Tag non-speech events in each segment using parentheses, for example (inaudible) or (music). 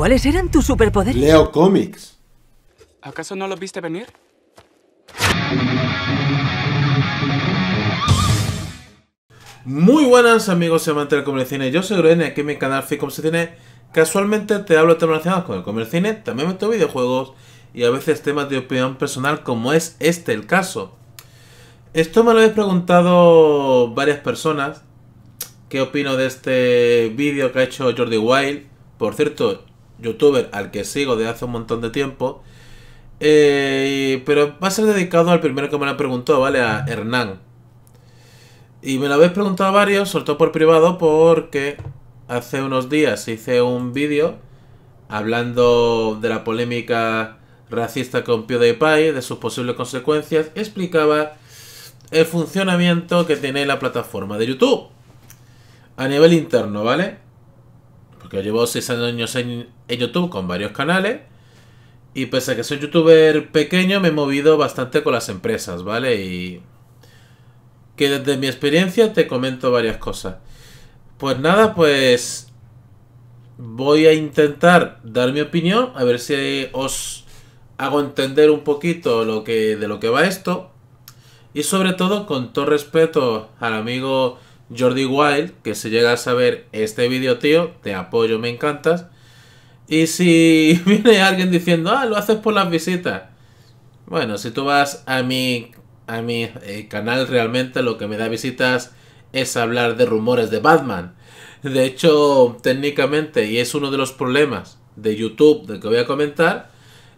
¿Cuáles eran tus superpoderes? Leo cómics. ¿Acaso no lo viste venir? Muy buenas amigos y amantes del comer cine, yo soy Groen y aquí en mi canal Ficom se tiene casualmente te hablo de temas relacionados con el comer cine, también meto videojuegos y a veces temas de opinión personal como es este el caso. Esto me lo habéis preguntado varias personas, qué opino de este vídeo que ha hecho Jordi Wild, por cierto, youtuber al que sigo de hace un montón de tiempo, eh, pero va a ser dedicado al primero que me lo ha preguntado, ¿vale? A Hernán. Y me lo habéis preguntado varios, sobre todo por privado, porque hace unos días hice un vídeo hablando de la polémica racista con PewDiePie, de sus posibles consecuencias, explicaba el funcionamiento que tiene la plataforma de YouTube. A nivel interno, ¿vale? Porque llevo 6 años en, en YouTube con varios canales. Y pese a que soy youtuber pequeño, me he movido bastante con las empresas, ¿vale? Y que desde mi experiencia te comento varias cosas. Pues nada, pues voy a intentar dar mi opinión, a ver si os hago entender un poquito lo que, de lo que va esto. Y sobre todo, con todo respeto al amigo Jordi Wild, que se llega a saber este vídeo, tío, te apoyo, me encantas. Y si (laughs) viene alguien diciendo, ah, lo haces por las visitas. Bueno, si tú vas a mi a mi eh, canal realmente lo que me da visitas es hablar de rumores de Batman. De hecho, técnicamente, y es uno de los problemas de YouTube del que voy a comentar,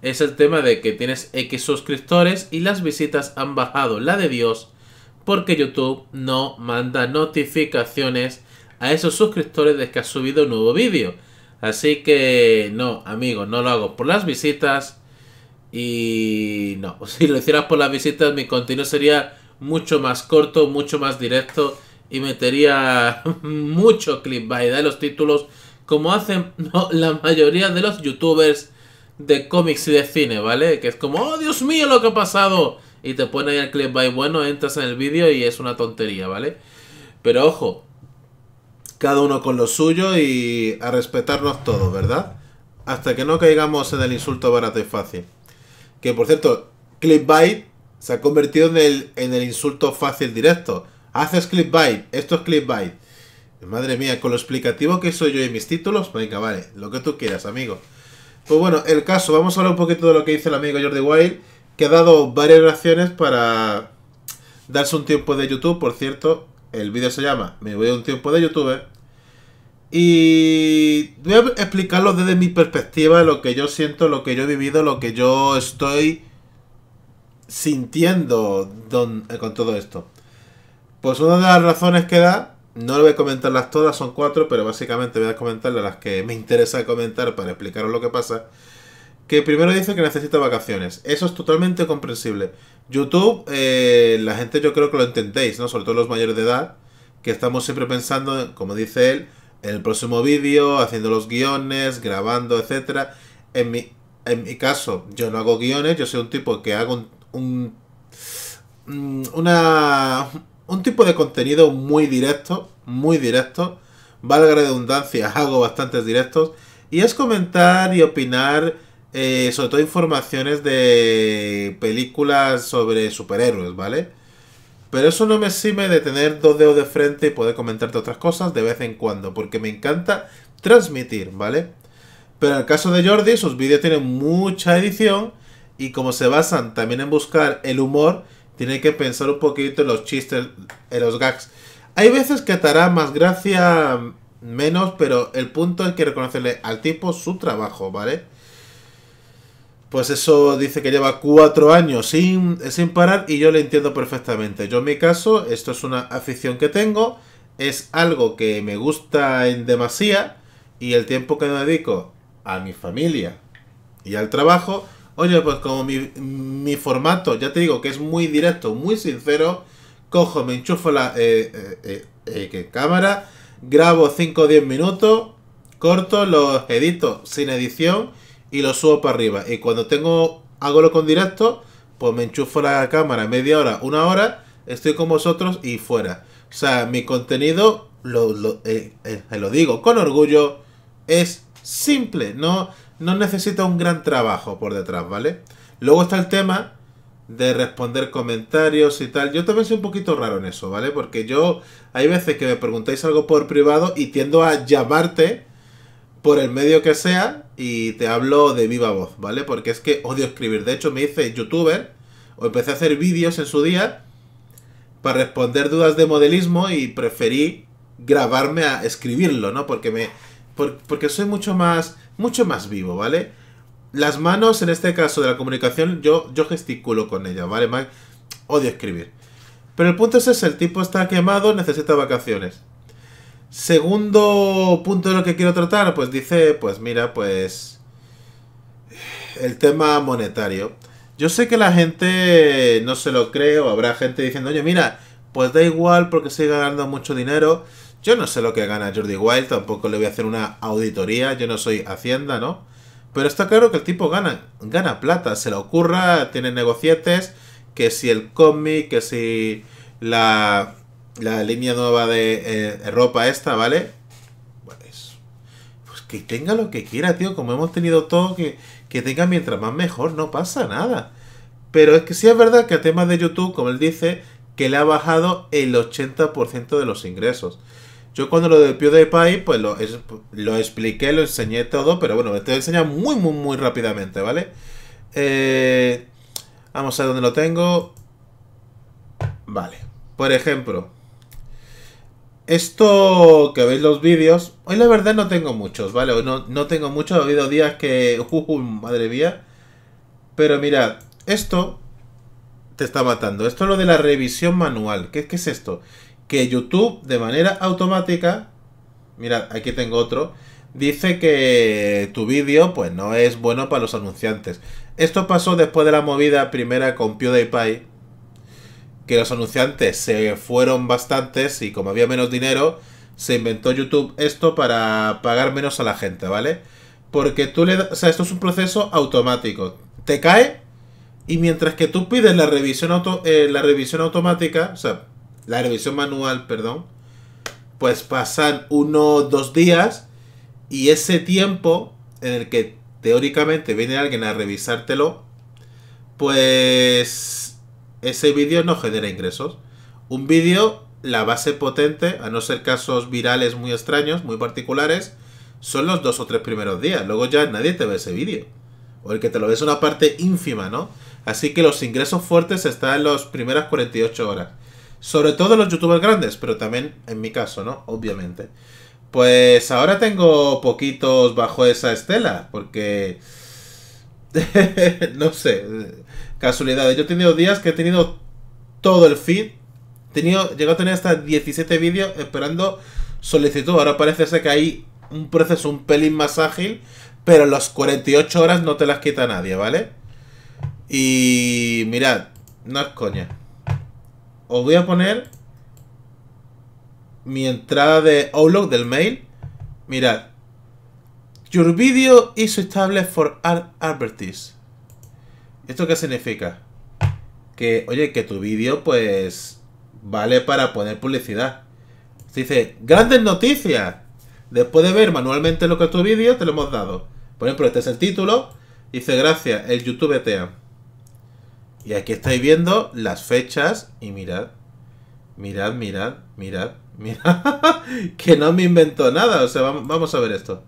es el tema de que tienes X suscriptores y las visitas han bajado la de Dios porque YouTube no manda notificaciones a esos suscriptores de que ha subido un nuevo vídeo. Así que no, amigos, no lo hago por las visitas, y no, (laughs) si lo hicieras por las visitas, mi contenido sería mucho más corto, mucho más directo y metería (laughs) mucho clickbait de los títulos, como hacen (laughs) la mayoría de los youtubers de cómics y de cine, ¿vale? Que es como, oh Dios mío, lo que ha pasado. Y te pone el clickbait bueno, entras en el vídeo y es una tontería, ¿vale? Pero ojo, cada uno con lo suyo y a respetarnos todos, ¿verdad? Hasta que no caigamos en el insulto barato y fácil. Que por cierto, clickbait se ha convertido en el, en el insulto fácil directo. Haces clickbait, esto es clickbait. Madre mía, con lo explicativo que soy yo y mis títulos, venga, vale, lo que tú quieras, amigo. Pues bueno, el caso, vamos a hablar un poquito de lo que dice el amigo Jordi Wild, que ha dado varias reacciones para darse un tiempo de YouTube. Por cierto, el vídeo se llama Me voy a un tiempo de YouTube. Y voy a explicarlo desde mi perspectiva, lo que yo siento, lo que yo he vivido, lo que yo estoy sintiendo con todo esto. Pues una de las razones que da, no lo voy a comentarlas todas, son cuatro, pero básicamente voy a comentarle las que me interesa comentar para explicaros lo que pasa. Que primero dice que necesita vacaciones. Eso es totalmente comprensible. YouTube, eh, la gente yo creo que lo entendéis, ¿no? Sobre todo los mayores de edad, que estamos siempre pensando, como dice él, en el próximo vídeo, haciendo los guiones, grabando, etcétera. En mi, en mi caso, yo no hago guiones, yo soy un tipo que hago un, un, una, un tipo de contenido muy directo, muy directo. Valga la redundancia, (laughs) hago bastantes directos. Y es comentar y opinar, eh, sobre todo informaciones de películas sobre superhéroes, ¿vale? Pero eso no me exime de tener dos dedos de frente y poder comentarte otras cosas de vez en cuando, porque me encanta transmitir, ¿vale? Pero en el caso de Jordi, sus vídeos tienen mucha edición y como se basan también en buscar el humor, tiene que pensar un poquito en los chistes, en los gags. Hay veces que te hará más gracia menos, pero el punto es que reconocerle al tipo su trabajo, ¿vale? Pues eso dice que lleva cuatro años sin, sin parar y yo le entiendo perfectamente. Yo en mi caso, esto es una afición que tengo, es algo que me gusta en demasía y el tiempo que me dedico a mi familia y al trabajo, oye, pues como mi, mi formato, ya te digo que es muy directo, muy sincero, cojo, me enchufo la eh, eh, eh, cámara, grabo 5 o 10 minutos, corto, lo edito sin edición y lo subo para arriba. Y cuando tengo hago lo con directo, pues me enchufo la cámara media hora, una hora, estoy con vosotros y fuera. O sea, mi contenido, lo, lo, eh, eh, lo digo con orgullo, es simple, no, no necesita un gran trabajo por detrás, ¿vale? Luego está el tema de responder comentarios y tal. Yo también soy un poquito raro en eso, ¿vale? Porque yo hay veces que me preguntáis algo por privado y tiendo a llamarte por el medio que sea y te hablo de viva voz, ¿vale? Porque es que odio escribir. De hecho, me hice youtuber o empecé a hacer vídeos en su día para responder dudas de modelismo y preferí grabarme a escribirlo, ¿no? Porque me porque soy mucho más mucho más vivo, ¿vale? Las manos, en este caso de la comunicación, yo, yo gesticulo con ella, ¿vale? Odio escribir. Pero el punto es ese, el tipo está quemado, necesita vacaciones. Segundo punto de lo que quiero tratar, pues dice, pues mira, pues... El tema monetario. Yo sé que la gente no se lo cree o habrá gente diciendo, oye, mira, pues da igual porque sigue ganando mucho dinero. Yo no sé lo que gana Jordi Wild, tampoco le voy a hacer una auditoría, yo no soy Hacienda, ¿no? Pero está claro que el tipo gana, gana plata, se le ocurra, tiene negocietes, que si el cómic, que si la, la línea nueva de eh, ropa esta, ¿vale? Pues, pues que tenga lo que quiera, tío, como hemos tenido todo, que, que tenga mientras más mejor, no pasa nada. Pero es que sí es verdad que a temas de YouTube, como él dice, que le ha bajado el 80% de los ingresos. Yo cuando lo de PewDiePie, pues lo, lo expliqué, lo enseñé todo, pero bueno, te voy a enseñar muy, muy, muy rápidamente, ¿vale? Eh, vamos a ver dónde lo tengo. Vale. Por ejemplo, esto que veis los vídeos, hoy la verdad no tengo muchos, ¿vale? No, no tengo muchos, ha habido días que... Madre mía. Pero mirad, esto te está matando. Esto es lo de la revisión manual. ¿Qué, qué es esto? que YouTube de manera automática, mirad, aquí tengo otro, dice que tu vídeo pues no es bueno para los anunciantes. Esto pasó después de la movida primera con PewDiePie, que los anunciantes se fueron bastantes y como había menos dinero, se inventó YouTube esto para pagar menos a la gente, ¿vale? Porque tú le das, o sea, esto es un proceso automático. Te cae y mientras que tú pides la revisión, auto, eh, la revisión automática, o sea, la revisión manual, perdón, pues pasan uno dos días y ese tiempo en el que teóricamente viene alguien a revisártelo, pues ese vídeo no genera ingresos. Un vídeo, la base potente, a no ser casos virales muy extraños, muy particulares, son los dos o tres primeros días. Luego ya nadie te ve ese vídeo. O el que te lo ves una parte ínfima, ¿no? Así que los ingresos fuertes están en las primeras 48 horas. Sobre todo los youtubers grandes, pero también en mi caso, ¿no? Obviamente. Pues ahora tengo poquitos bajo esa estela, porque... (laughs) no sé, casualidades. Yo he tenido días que he tenido todo el feed. He tenido, llegado a tener hasta 17 vídeos esperando solicitud. Ahora parece ser que hay un proceso un pelín más ágil, pero las 48 horas no te las quita nadie, ¿vale? Y mirad, no es coña os voy a poner mi entrada de Outlook del mail. Mirad. Your video is established for advertise. ¿Esto qué significa? Que, oye, que tu vídeo, pues, vale para poner publicidad. Dice, grandes noticias. Después de ver manualmente lo que es tu vídeo, te lo hemos dado. Por ejemplo, este es el título. Dice, gracias, el YouTube TEA. Y aquí estáis viendo las fechas y mirad. Mirad, mirad, mirad, (laughs) mirad. que no me inventó nada. O sea, vamos a ver esto.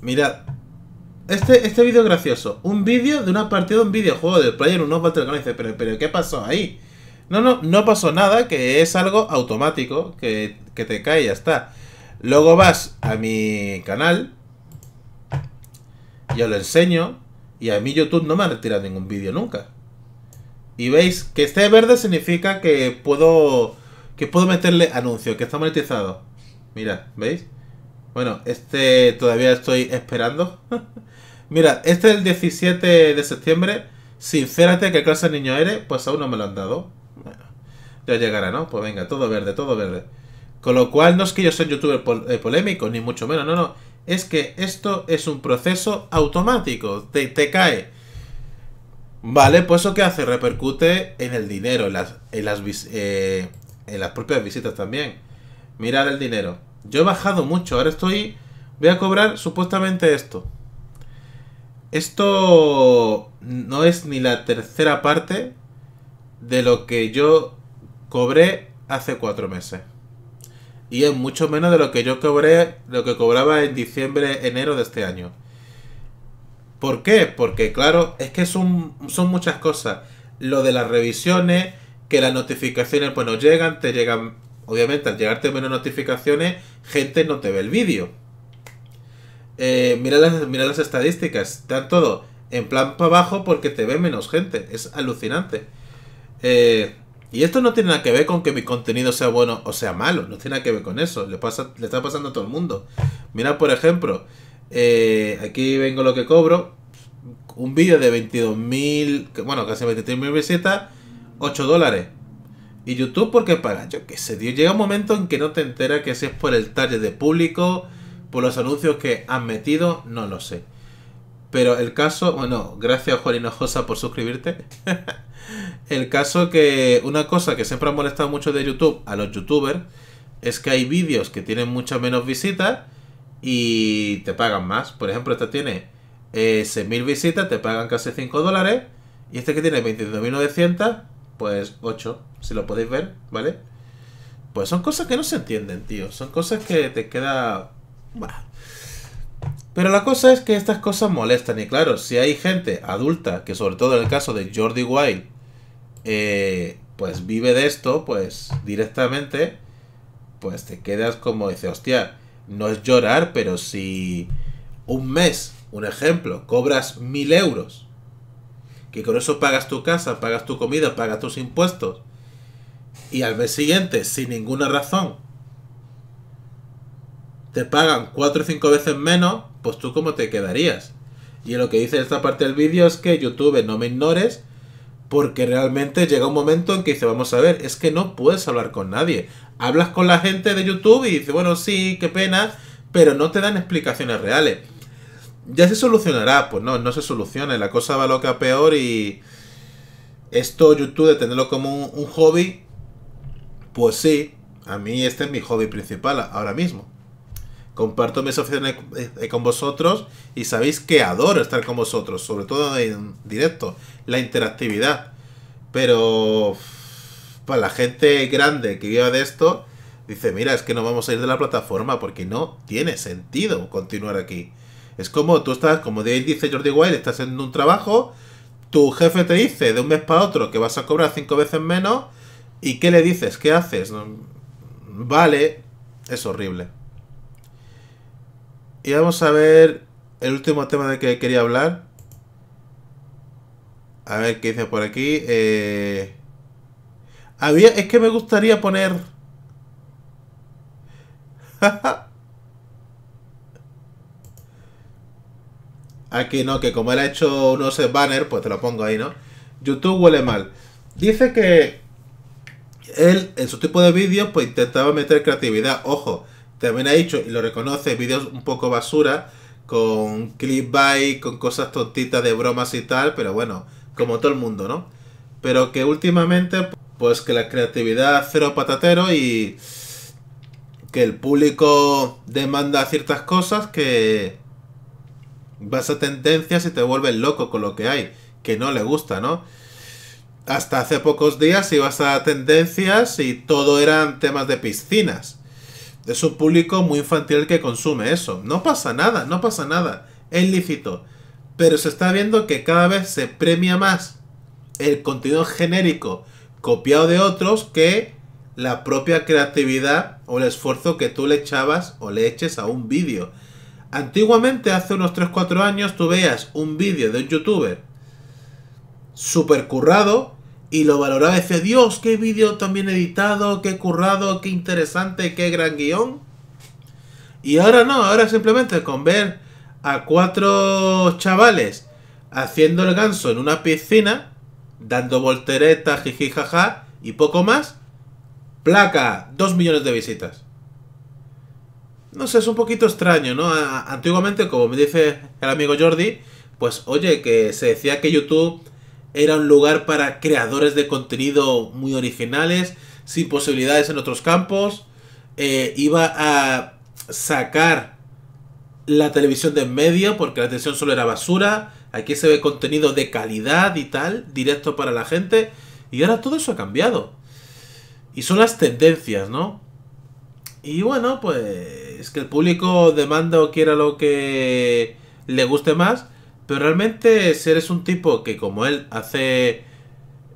Mirad. Este, este vídeo gracioso. Un vídeo de una partida de un videojuego del Player 1 Battle Dice, pero, pero ¿qué pasó ahí? No, no, no pasó nada, que es algo automático, que, que te cae y ya está. Luego vas a mi canal. Yo lo enseño. Y a mí YouTube no me ha retirado ningún vídeo nunca. Y veis que esté verde significa que puedo que puedo meterle anuncio, que está monetizado. Mira, ¿veis? Bueno, este todavía estoy esperando. (laughs) Mira, este es el 17 de septiembre. Sincérate, ¿qué clase niño eres? Pues aún no me lo han dado. Ya llegará, ¿no? Pues venga, todo verde, todo verde. Con lo cual no es que yo soy youtuber eh, polémico, ni mucho menos, no, no es que esto es un proceso automático, te, cae. Vale, pues eso que hace, repercute en el dinero, en las, en las, eh, en las propias visitas también. Mirad el dinero. Yo he bajado mucho, ahora estoy... Voy a cobrar supuestamente esto. Esto no es ni la tercera parte de lo que yo cobré hace cuatro meses. Y es mucho menos de lo que yo cobré, lo que cobraba en diciembre, enero de este año. ¿Por qué? Porque claro, es que son, son muchas cosas. Lo de las revisiones, que las notificaciones pues no llegan, te llegan, obviamente al llegarte menos notificaciones, gente no te ve el vídeo. Eh, mira, las, mira las estadísticas, están todo en plan para abajo porque te ve menos gente, es alucinante. Eh, y esto no tiene nada que ver con que mi contenido sea bueno o sea malo, no tiene nada que ver con eso, le, pasa, le está pasando a todo el mundo. Mira, por ejemplo, eh, aquí vengo lo que cobro, un vídeo de 22.000, bueno, casi 23.000 visitas, 8 dólares. Y YouTube, ¿por qué? Yo qué sé, tío. Llega un momento en que no te enteras que si es por el target de público, por los anuncios que han metido, no lo sé. Pero el caso, bueno, gracias Juan Hinojosa por suscribirte. (laughs) el caso que una cosa que siempre ha molestado mucho de YouTube a los youtubers es que hay vídeos que tienen muchas menos visitas y te pagan más. Por ejemplo, esta tiene eh, 6.000 visitas, te pagan casi 5 dólares. Y este que tiene 22.900, pues 8, si lo podéis ver, ¿vale? Pues son cosas que no se entienden, tío. Son cosas que te queda... Pero la cosa es que estas cosas molestan. Y claro, si hay gente adulta, que sobre todo en el caso de Jordi Wild, eh, pues vive de esto, pues directamente, pues te quedas como dice, hostia, no es llorar, pero si un mes, un ejemplo, cobras mil euros, que con eso pagas tu casa, pagas tu comida, pagas tus impuestos, y al mes siguiente, sin ninguna razón, te pagan cuatro o cinco veces menos, pues tú cómo te quedarías. Y lo que dice esta parte del vídeo es que YouTube no me ignores, porque realmente llega un momento en que dice, vamos a ver, es que no puedes hablar con nadie. Hablas con la gente de YouTube y dice, bueno, sí, qué pena, pero no te dan explicaciones reales. Ya se solucionará, pues no, no se soluciona, la cosa va loca peor y esto YouTube de tenerlo como un, un hobby, pues sí, a mí este es mi hobby principal ahora mismo. Comparto mis opciones eh, con vosotros y sabéis que adoro estar con vosotros, sobre todo en directo, la interactividad. Pero para la gente grande que viva de esto, dice, mira, es que no vamos a ir de la plataforma porque no tiene sentido continuar aquí. Es como tú estás, como dice Jordi Wild, estás en un trabajo, tu jefe te dice de un mes para otro que vas a cobrar cinco veces menos, ¿y qué le dices? ¿Qué haces? Vale, es horrible. Y vamos a ver el último tema de que quería hablar. A ver qué dice por aquí. Eh... Había, es que me gustaría poner... (laughs) Aquí no, que como él ha hecho unos banner, pues te lo pongo ahí, ¿no? YouTube huele mal. Dice que él, en su tipo de vídeos, pues intentaba meter creatividad. Ojo, también ha dicho, y lo reconoce, vídeos un poco basura, con clickbait, con cosas tontitas de bromas y tal, pero bueno, como todo el mundo, ¿no? Pero que últimamente, pues que la creatividad cero patatero y que el público demanda ciertas cosas que vas a tendencias y te vuelves loco con lo que hay, que no le gusta, ¿no? Hasta hace pocos días ibas a tendencias y todo eran temas de piscinas. Es un público muy infantil que consume eso. No pasa nada, no pasa nada. Es lícito. Pero se está viendo que cada vez se premia más el contenido genérico copiado de otros que la propia creatividad o el esfuerzo que tú le echabas o le eches a un vídeo. Antiguamente, hace unos 3-4 años, tú veías un vídeo de un youtuber super currado y lo valoraba decía, Dios, qué vídeo tan bien editado, qué currado, qué interesante, qué gran guion. Y ahora no, ahora simplemente con ver a cuatro chavales haciendo el ganso en una piscina, dando volteretas, jiji, jaja, y poco más, placa, dos millones de visitas. No sé, es un poquito extraño, ¿no? Antiguamente, como me dice el amigo Jordi, pues oye, que se decía que YouTube era un lugar para creadores de contenido muy originales, sin posibilidades en otros campos. eh, iba a sacar la televisión de en medio porque la televisión solo era basura. Aquí se ve contenido de calidad y tal, directo para la gente. Y ahora todo eso ha cambiado. Y son las tendencias, ¿no? Y bueno, pues que el público demanda o quiera lo que le guste más. Pero realmente si eres un tipo que como él hace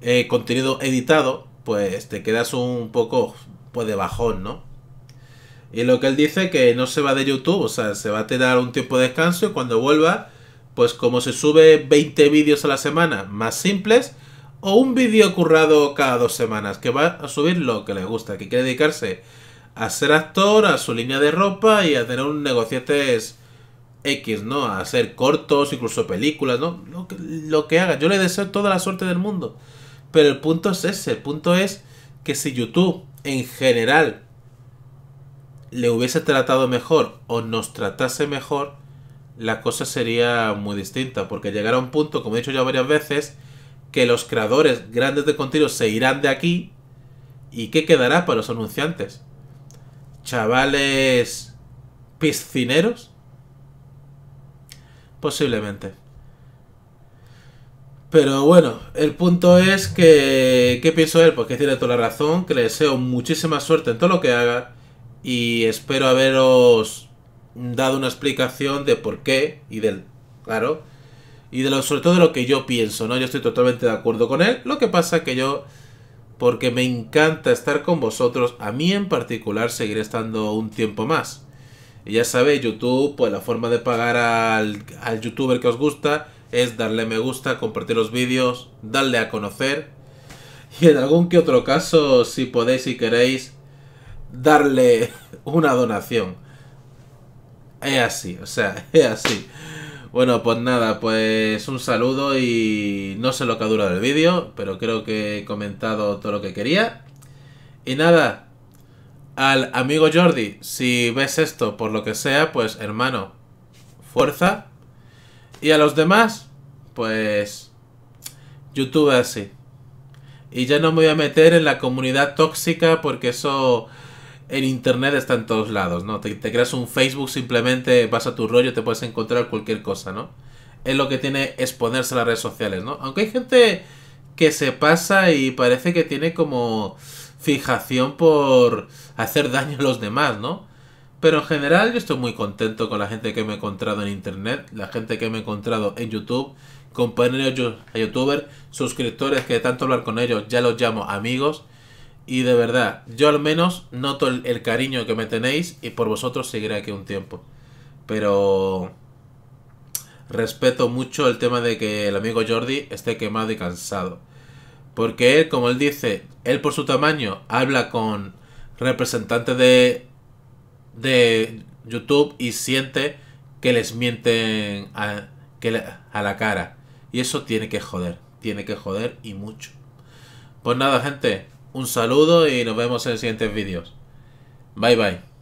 eh, contenido editado, pues te quedas un poco pues de bajón, ¿no? Y lo que él dice que no se va de YouTube, o sea, se va a tener un tiempo de descanso y cuando vuelva, pues como se sube 20 vídeos a la semana más simples, o un vídeo currado cada dos semanas, que va a subir lo que le gusta, que quiere dedicarse a ser actor, a su línea de ropa y a tener un negocietes X, ¿no? A hacer cortos, incluso películas, ¿no? Lo que, lo que haga. Yo le deseo toda la suerte del mundo. Pero el punto es ese, el punto es que si YouTube en general le hubiese tratado mejor o nos tratase mejor, la cosa sería muy distinta. Porque llegará un punto, como he dicho ya varias veces, que los creadores grandes de contenido se irán de aquí. ¿Y qué quedará para los anunciantes? ¿Chavales piscineros? Posiblemente. Pero bueno, el punto es que... ¿Qué pienso él? Pues que tiene toda la razón, que le deseo muchísima suerte en todo lo que haga y espero haberos dado una explicación de por qué y del... Claro. Y de lo, sobre todo de lo que yo pienso, ¿no? Yo estoy totalmente de acuerdo con él. Lo que pasa que yo, porque me encanta estar con vosotros, a mí en particular seguiré estando un tiempo más. Y ya sabéis, YouTube, pues la forma de pagar al, al youtuber que os gusta es darle me gusta, compartir los vídeos, darle a conocer. Y en algún que otro caso, si podéis y queréis, darle (laughs) una donación. Es así, o sea, (laughs) es así. Bueno, pues nada, pues un saludo y no sé lo que ha durado el vídeo, pero creo que he comentado todo lo que quería. Y nada, al amigo Jordi, si ves esto por lo que sea, pues hermano, fuerza. Y a los demás, pues YouTube así. Y ya no me voy a meter en la comunidad tóxica porque eso en internet está en todos lados, ¿no? Te, creas un Facebook, simplemente vas a tu rollo, te puedes encontrar cualquier cosa, ¿no? Es lo que tiene exponerse a las redes sociales, ¿no? Aunque hay gente que se pasa y parece que tiene como fijación por hacer daño a los demás, ¿no? Pero en general yo estoy muy contento con la gente que me he encontrado en internet, la gente que me he encontrado en YouTube, compañeros a youtuber, suscriptores que de tanto hablar con ellos ya los llamo amigos y de verdad, yo al menos noto el, cariño que me tenéis y por vosotros seguiré aquí un tiempo. Pero respeto mucho el tema de que el amigo Jordi esté quemado y cansado. Porque él, como él dice, él por su tamaño habla con representantes de, de YouTube y siente que les mienten a, que a la cara. Y eso tiene que joder, tiene que joder y mucho. Pues nada, gente, un saludo y nos vemos en siguientes vídeos. Bye bye.